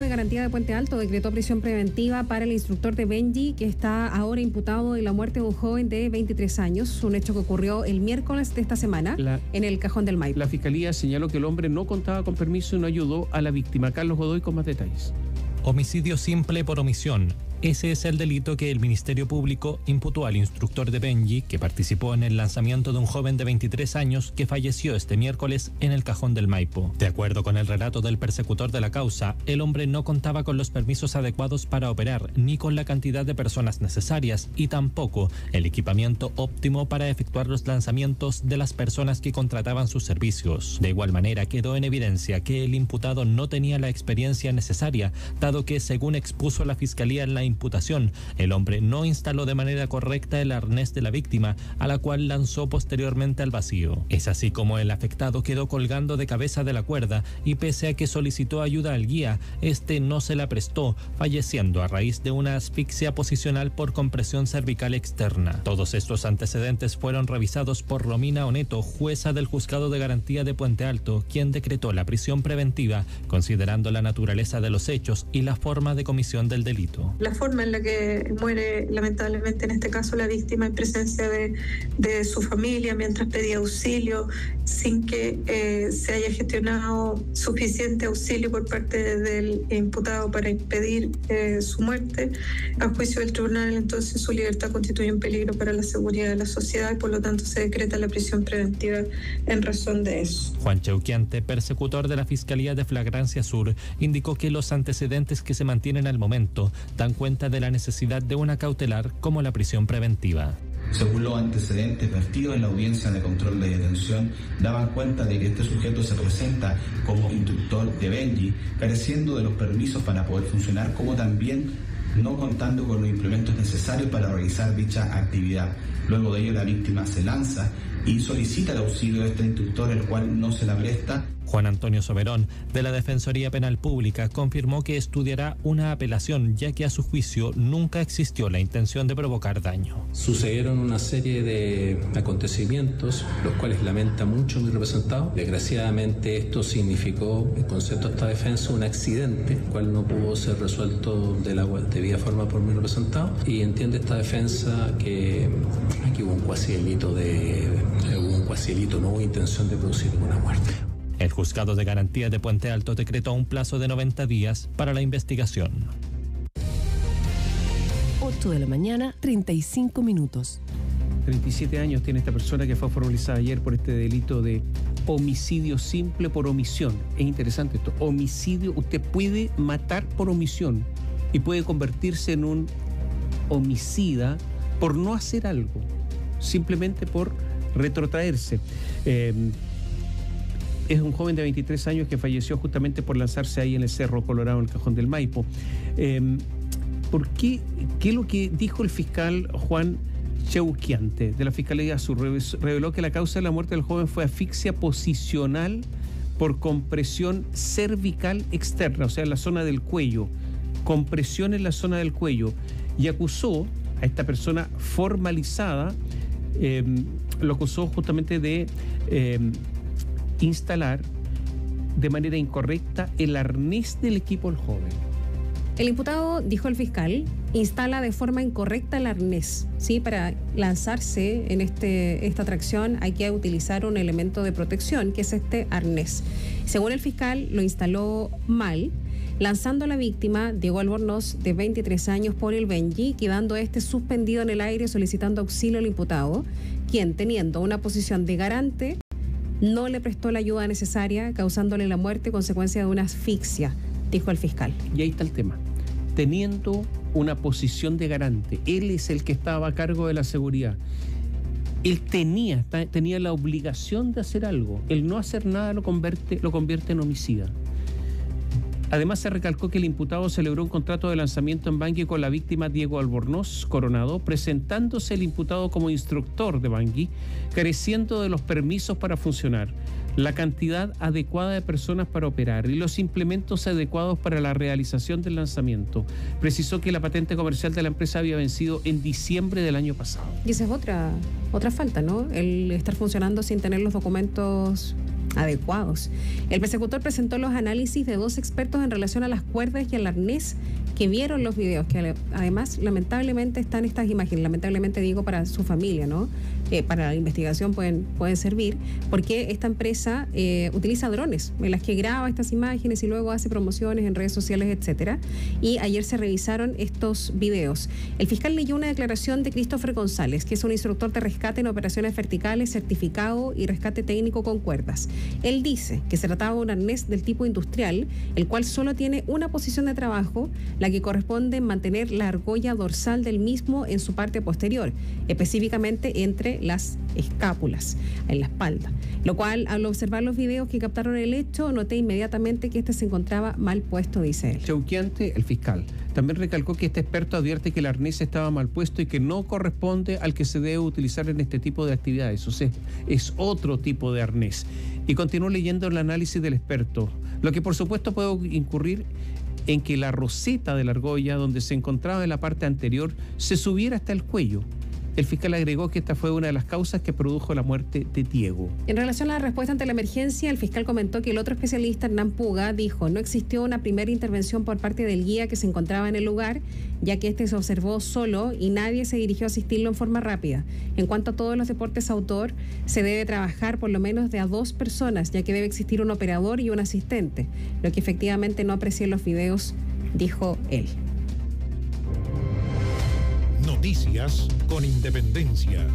de garantía de Puente Alto decretó prisión preventiva para el instructor de Benji, que está ahora imputado en la muerte de un joven de 23 años, un hecho que ocurrió el miércoles de esta semana en el cajón del Maipo. La fiscalía señaló que el hombre no contaba con permiso y no ayudó a la víctima. Carlos Godoy con más detalles. Homicidio simple por omisión. Ese es el delito que el Ministerio Público imputó al instructor de Benji, que participó en el lanzamiento de un joven de 23 años que falleció este miércoles en el cajón del Maipo. De acuerdo con el relato del persecutor de la causa, el hombre no contaba con los permisos adecuados para operar, ni con la cantidad de personas necesarias, y tampoco el equipamiento óptimo para efectuar los lanzamientos de las personas que contrataban sus servicios. De igual manera, quedó en evidencia que el imputado no tenía la experiencia necesaria, dado que, según expuso la Fiscalía en la imputación, el hombre no instaló de manera correcta el arnés de la víctima, a la cual lanzó posteriormente al vacío. Es así como el afectado quedó colgando de cabeza de la cuerda y pese a que solicitó ayuda al guía, este no se la prestó, falleciendo a raíz de una asfixia posicional por compresión cervical externa. Todos estos antecedentes fueron revisados por Romina Oneto, jueza del Juzgado de Garantía de Puente Alto, quien decretó la prisión preventiva, considerando la naturaleza de los hechos y la forma de comisión del delito forma en la que muere lamentablemente en este caso la víctima en presencia de, de su familia mientras pedía auxilio sin que eh, se haya gestionado suficiente auxilio por parte del imputado para impedir eh, su muerte. A juicio del tribunal entonces su libertad constituye un peligro para la seguridad de la sociedad y por lo tanto se decreta la prisión preventiva en razón de eso. Juan Cheuquiante, persecutor de la Fiscalía de Flagrancia Sur, indicó que los antecedentes que se mantienen al momento dan cuenta de la necesidad de una cautelar como la prisión preventiva. Según los antecedentes vertidos en la audiencia de control de detención, daban cuenta de que este sujeto se presenta como instructor de Benji, careciendo de los permisos para poder funcionar, como también no contando con los implementos necesarios para realizar dicha actividad. Luego de ello, la víctima se lanza y solicita el auxilio de este instructor, el cual no se la presta Juan Antonio Soberón, de la Defensoría Penal Pública, confirmó que estudiará una apelación, ya que a su juicio nunca existió la intención de provocar daño. Sucedieron una serie de acontecimientos, los cuales lamenta mucho mi representado. Desgraciadamente esto significó, en concepto de esta defensa, un accidente, el cual no pudo ser resuelto de la debida forma por mi representado. Y entiende esta defensa que aquí hubo un cuasi delito de... Un no hubo intención de producir ninguna muerte. El juzgado de garantía de Puente Alto decretó un plazo de 90 días para la investigación. 8 de la mañana, 35 minutos. 37 años tiene esta persona que fue formalizada ayer por este delito de homicidio simple por omisión. Es interesante esto. Homicidio, usted puede matar por omisión y puede convertirse en un homicida por no hacer algo, simplemente por retrotraerse. Eh, es un joven de 23 años que falleció justamente por lanzarse ahí en el Cerro Colorado, en el Cajón del Maipo. Em, ¿Por qué? ¿Qué es lo que dijo el fiscal Juan Cheuquiante de la Fiscalía Sur? Reveló que la causa de la muerte del joven fue asfixia posicional por compresión cervical externa, o sea, en la zona del cuello, compresión en la zona del cuello, y acusó a esta persona formalizada, em, lo acusó justamente de em, instalar de manera incorrecta el arnés del equipo del joven. El imputado, dijo el fiscal, instala de forma incorrecta el arnés. ¿sí? Para lanzarse en este, esta atracción hay que utilizar un elemento de protección, que es este arnés. Según el fiscal, lo instaló mal, lanzando a la víctima, Diego Albornoz, de 23 años, por el Benji, quedando este suspendido en el aire solicitando auxilio al imputado, quien, teniendo una posición de garante, no le prestó la ayuda necesaria, causándole la muerte consecuencia de una asfixia, dijo el fiscal. Y ahí está el tema. Teniendo una posición de garante, él es el que estaba a cargo de la seguridad. Él tenía, tenía la obligación de hacer algo. El no hacer nada lo convierte, lo convierte en homicida. Además, se recalcó que el imputado celebró un contrato de lanzamiento en Bangui con la víctima Diego Albornoz Coronado, presentándose el imputado como instructor de Bangui, careciendo de los permisos para funcionar, la cantidad adecuada de personas para operar y los implementos adecuados para la realización del lanzamiento. Precisó que la patente comercial de la empresa había vencido en diciembre del año pasado. Y esa es otra, otra falta, ¿no? El estar funcionando sin tener los documentos adecuados. El persecutor presentó los análisis de dos expertos en relación a las cuerdas y al arnés que vieron los videos, que además lamentablemente están estas imágenes, lamentablemente digo para su familia, ¿no? Para la investigación pueden, pueden servir, porque esta empresa eh, utiliza drones en las que graba estas imágenes y luego hace promociones en redes sociales, etcétera. Y ayer se revisaron estos videos. El fiscal leyó una declaración de Christopher González, que es un instructor de rescate en operaciones verticales, certificado y rescate técnico con cuerdas. Él dice que se trataba de un arnés del tipo industrial, el cual solo tiene una posición de trabajo, la que corresponde mantener la argolla dorsal del mismo en su parte posterior, específicamente entre las escápulas, en la espalda. Lo cual, al observar los videos que captaron el hecho, noté inmediatamente que este se encontraba mal puesto, dice él. Chauquiante, el fiscal. También recalcó que este experto advierte que el arnés estaba mal puesto y que no corresponde al que se debe utilizar en este tipo de actividades. O sea, es otro tipo de arnés. Y continuó leyendo el análisis del experto, lo que por supuesto puede incurrir en que la roseta de la argolla donde se encontraba en la parte anterior se subiera hasta el cuello el fiscal agregó que esta fue una de las causas que produjo la muerte de Diego. En relación a la respuesta ante la emergencia, el fiscal comentó que el otro especialista, Hernán Puga, dijo no existió una primera intervención por parte del guía que se encontraba en el lugar, ya que este se observó solo y nadie se dirigió a asistirlo en forma rápida. En cuanto a todos los deportes autor, se debe trabajar por lo menos de a dos personas, ya que debe existir un operador y un asistente, lo que efectivamente no aprecié en los videos, dijo él. Noticias con independencia.